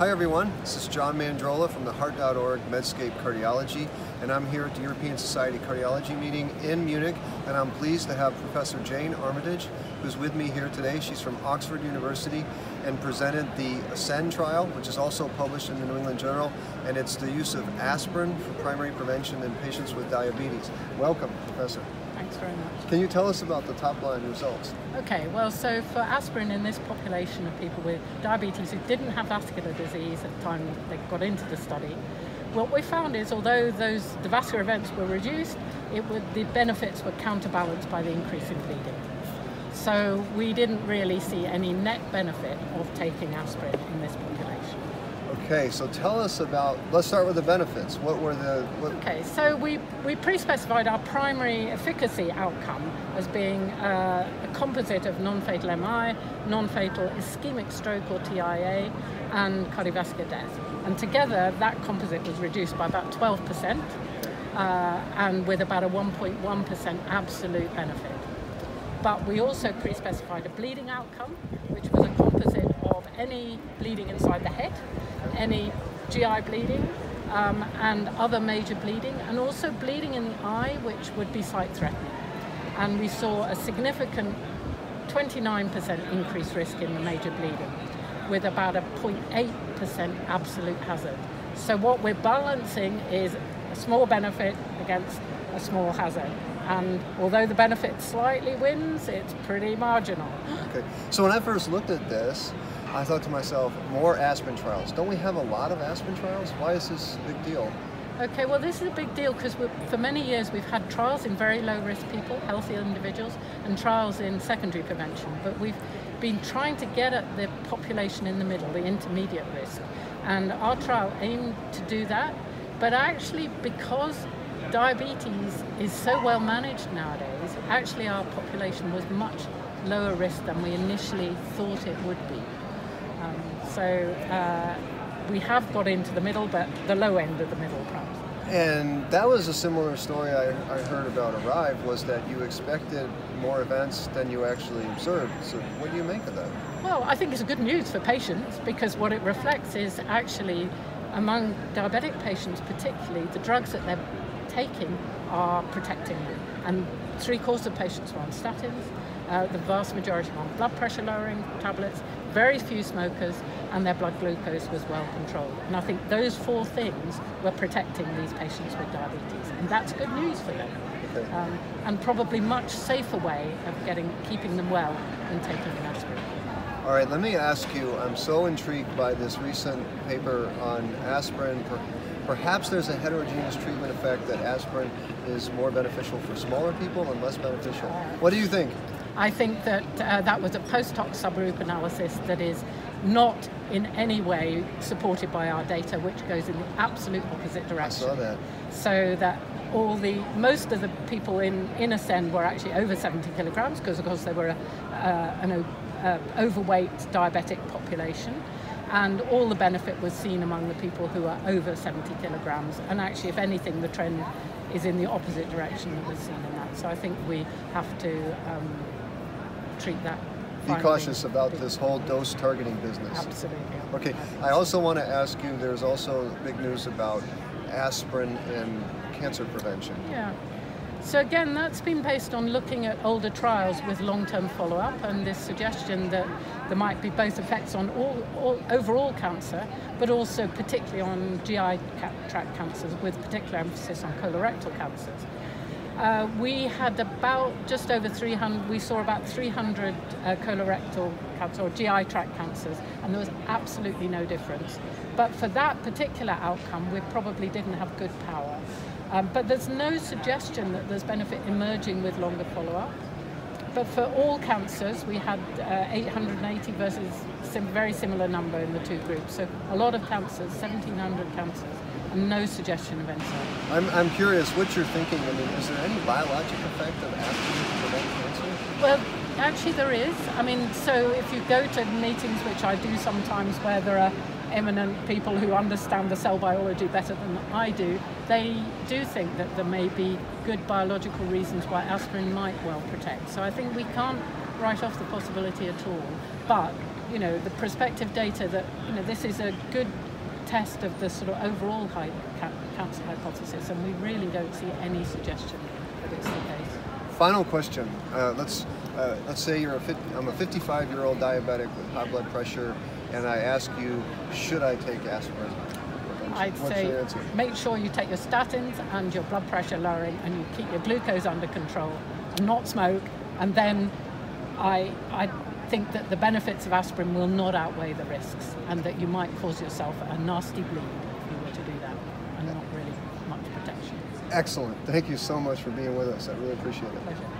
Hi everyone, this is John Mandrola from the Heart.org Medscape Cardiology and I'm here at the European Society Cardiology meeting in Munich and I'm pleased to have Professor Jane Armitage who's with me here today. She's from Oxford University and presented the ASCEND trial which is also published in the New England Journal and it's the use of aspirin for primary prevention in patients with diabetes. Welcome, Professor. Thanks very much. Can you tell us about the top line results? Okay, well, so for aspirin in this population of people with diabetes who didn't have vascular disease at the time they got into the study, what we found is although those the vascular events were reduced, it would, the benefits were counterbalanced by the increase in bleeding. So we didn't really see any net benefit of taking aspirin in this population. Okay, so tell us about, let's start with the benefits. What were the... What... Okay, so we, we pre-specified our primary efficacy outcome as being uh, a composite of non-fatal MI, non-fatal ischemic stroke or TIA, and cardiovascular death. And together, that composite was reduced by about 12%, uh, and with about a 1.1% absolute benefit. But we also pre-specified a bleeding outcome, which was a composite any bleeding inside the head, any GI bleeding, um, and other major bleeding, and also bleeding in the eye, which would be sight-threatening. And we saw a significant 29% increased risk in the major bleeding, with about a 0.8% absolute hazard. So what we're balancing is a small benefit against a small hazard. And although the benefit slightly wins, it's pretty marginal. Okay. So when I first looked at this, I thought to myself, more aspirin trials. Don't we have a lot of aspirin trials? Why is this a big deal? Okay, well, this is a big deal because for many years we've had trials in very low risk people, healthy individuals, and trials in secondary prevention. But we've been trying to get at the population in the middle, the intermediate risk. And our trial aimed to do that. But actually, because diabetes is so well managed nowadays, actually our population was much lower risk than we initially thought it would be. Um, so uh, we have got into the middle, but the low end of the middle perhaps. And that was a similar story I, I heard about Arrive was that you expected more events than you actually observed. So what do you make of that? Well, I think it's a good news for patients because what it reflects is actually among diabetic patients particularly, the drugs that they're taking are protecting them. And three quarters of patients were on statins, uh, the vast majority were on blood pressure lowering tablets, very few smokers, and their blood glucose was well controlled. And I think those four things were protecting these patients with diabetes, and that's good news for them. Okay. Um, and probably much safer way of getting keeping them well than taking an aspirin. All right, let me ask you, I'm so intrigued by this recent paper on aspirin. Perhaps there's a heterogeneous treatment effect that aspirin is more beneficial for smaller people and less beneficial. What do you think? I think that uh, that was a post hoc subgroup analysis that is not in any way supported by our data, which goes in the absolute opposite direction. I saw that. So that all the most of the people in in Ascend were actually over 70 kilograms because of course they were a, uh, an uh, overweight diabetic population and all the benefit was seen among the people who are over 70 kilograms and actually if anything the trend is in the opposite direction that was seen in that so I think we have to um, treat that. Be cautious about this whole dose targeting business. Absolutely. Okay, I also want to ask you, there's also big news about aspirin and cancer prevention. Yeah. So again, that's been based on looking at older trials with long-term follow-up and this suggestion that there might be both effects on all, all, overall cancer, but also particularly on GI tract cancers with particular emphasis on colorectal cancers. Uh, we had about just over 300, we saw about 300 uh, colorectal cancer or GI tract cancers, and there was absolutely no difference. But for that particular outcome, we probably didn't have good power. Um, but there's no suggestion that there's benefit emerging with longer follow-up. But for all cancers, we had uh, 880 versus a very similar number in the two groups. So a lot of cancers, 1,700 cancers no suggestion of NSAID. I'm, I'm curious what you're thinking. I mean, is there any biologic effect of aspirin to prevent cancer? Well, actually there is. I mean, so if you go to meetings, which I do sometimes, where there are eminent people who understand the cell biology better than I do, they do think that there may be good biological reasons why aspirin might well protect. So I think we can't write off the possibility at all. But you know, the prospective data that, you know, this is a good test of the sort of overall high, cancer hypothesis, and we really don't see any suggestion that it's the case. Final question. Uh, let's uh, let's say you're a 50, I'm a 55 year old diabetic with high blood pressure, and I ask you, should I take aspirin? I'd What's say make sure you take your statins and your blood pressure lowering, and you keep your glucose under control, and not smoke, and then I I think that the benefits of aspirin will not outweigh the risks, and that you might cause yourself a nasty bleed if you were to do that, and not really much protection. Excellent. Thank you so much for being with us. I really appreciate it. Pleasure.